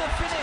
to finish.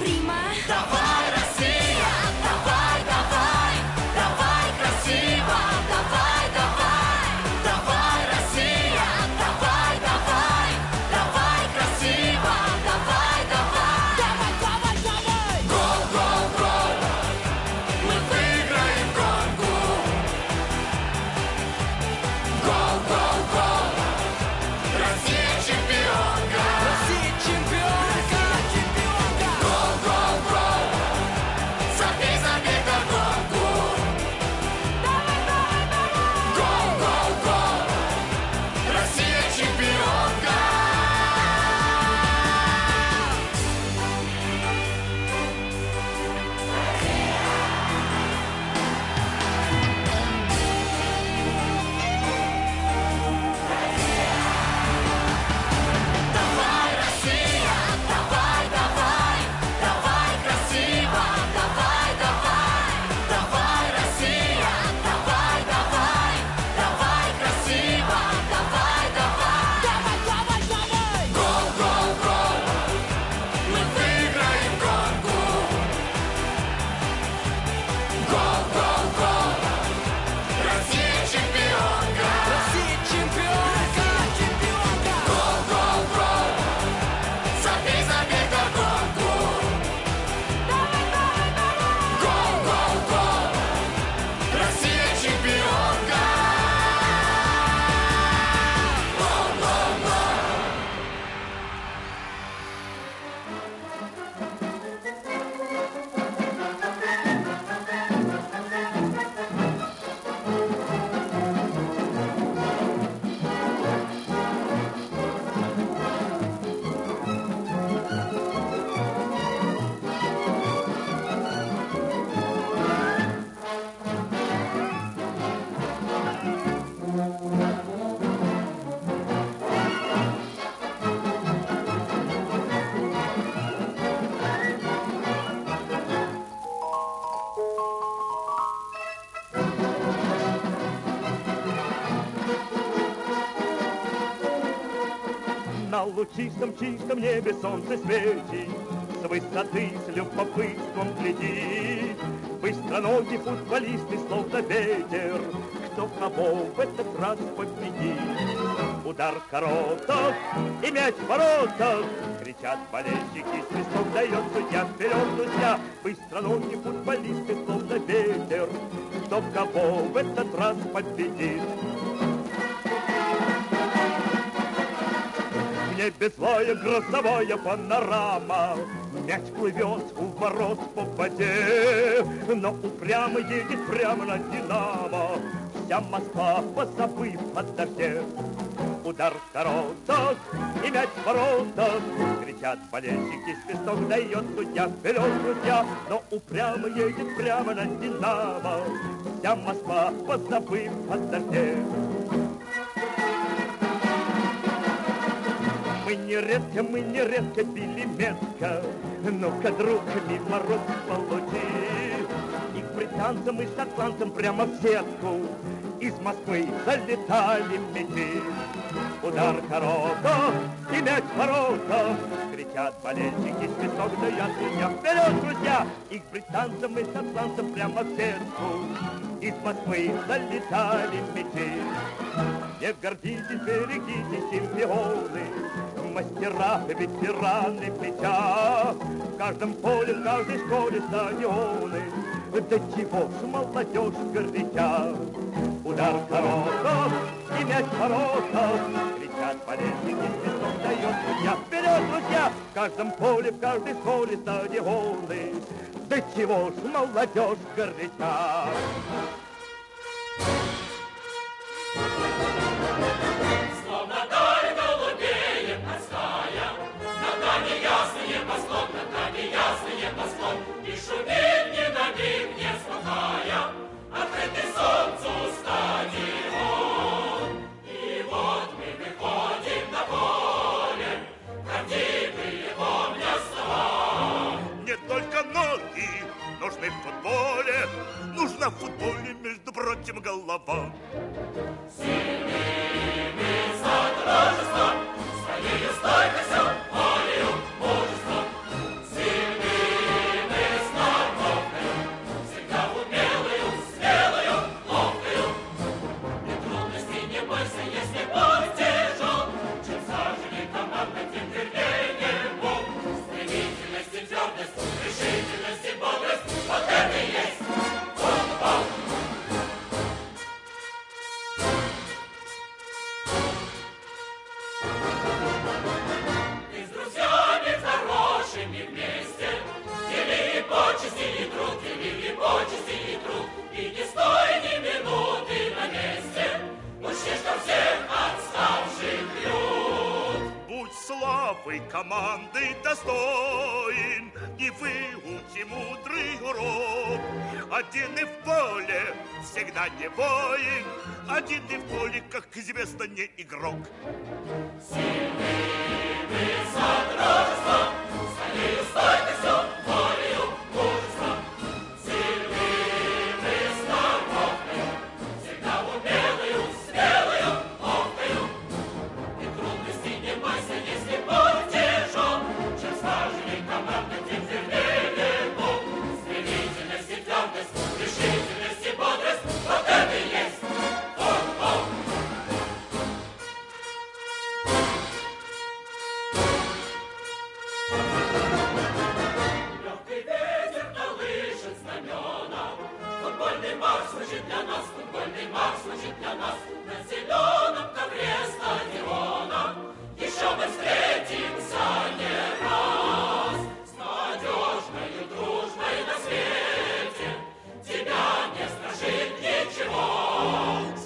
prima da vara. Лучистом чистом небе солнце светит, С высоты с любопытством глядит. Быстроногий футболисты, словно ветер, Кто кого в этот раз победит. Удар короток и мяч в воротах, Кричат болельщики, свисток дает судья, Вперед, друзья, быстроногий футболисты, словно ветер, Кто кого в этот раз победит. Небе злая грозовая панорама, Мяч плывет у ворот по воде, Но упрямо едет прямо на Динамо, Вся Москва, позабыв о дожде. Удар в воротах и мяч в воротах, Кричат болельщики, свисток дает судья, Вперед, друзья, но упрямо едет прямо на Динамо, Вся Москва, позабыв о дожде. Мы нередко, мы нередко били метко, Ну-ка, друг, мимо рук получи. И к британцам, и шотландцам прямо в сетку Из Москвы залетали мячи. Удар коротков и мяч в воротах, Кричат болельщики, свисток дает судья. Вперед, друзья! И к британцам, и шотландцам прямо в сетку Из Москвы залетали мячи. Не гордитесь, берегитесь, чемпионы, Мастера, ветераны мяча. В каждом поле, в каждой школе стадионы, Да чего ж молодежь горяча. Удар коротков и мяч в воротах, Кричат болельщики, свисток дает судья. Вперед, друзья! В каждом поле, в каждой школе стадионы, Да чего ж молодежь горяча. Не команды достоин. И выучи мудрый урок. Один и в поле всегда не воин. Один и в поле, как известно, не игрок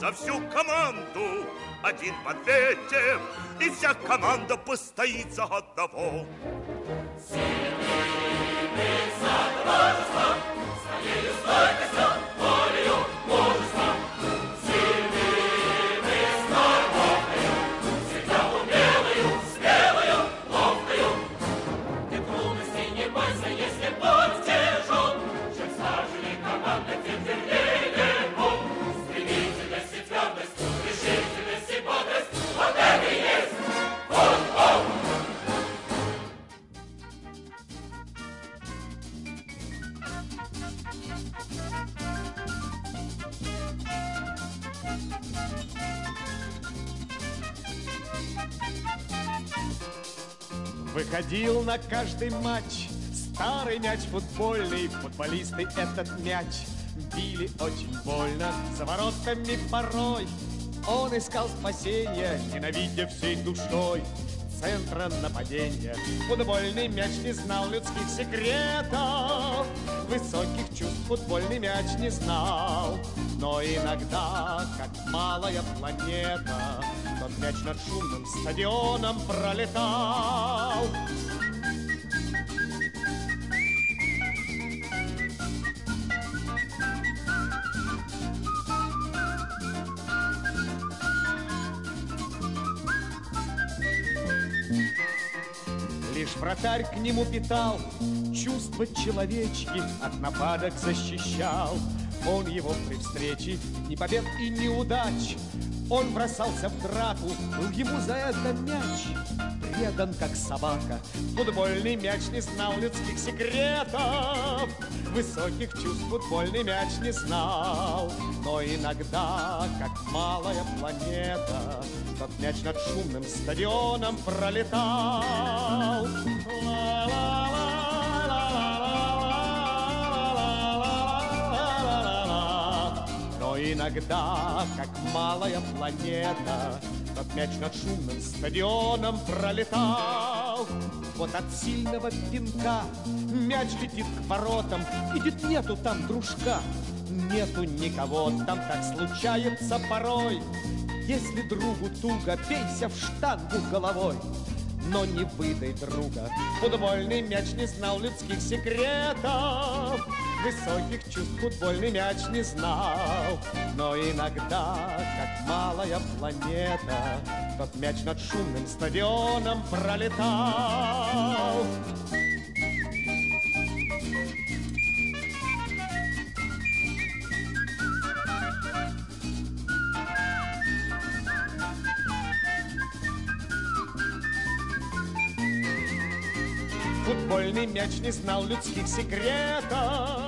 за всю команду один подветер, и вся команда постоит за одного. Сильны мы за творчество, своей стойкостью. На каждый матч. Старый мяч футбольный Футболисты этот мяч Били очень больно. За воротами порой Он искал спасения Ненавидя всей душой Центра нападения. Футбольный мяч не знал людских секретов Высоких чувств футбольный мяч не знал. Но иногда, как малая планета Тот мяч над шумным стадионом пролетал вратарь к нему питал Чувства человечки От нападок защищал. Он его при встрече Ни побед и ни удач. Он бросался в драку Был ему за это мяч. Предан, как собака Футбольный мяч не знал людских секретов. Высоких чувств футбольный мяч не знал. Но иногда, как малая планета Тот мяч над шумным стадионом пролетал иногда, как малая планета, Тот мяч над шумным стадионом пролетал. Вот от сильного пинка мяч летит к воротам, И ведь нету там дружка, нету никого, Там так случается порой. Если другу туго, бейся в штангу головой но не выдай друга. Футбольный мяч не знал людских секретов, Высоких чувств футбольный мяч не знал. Но иногда, как малая планета, Тот мяч над шумным стадионом пролетал. Футбольный мяч не знал людских секретов,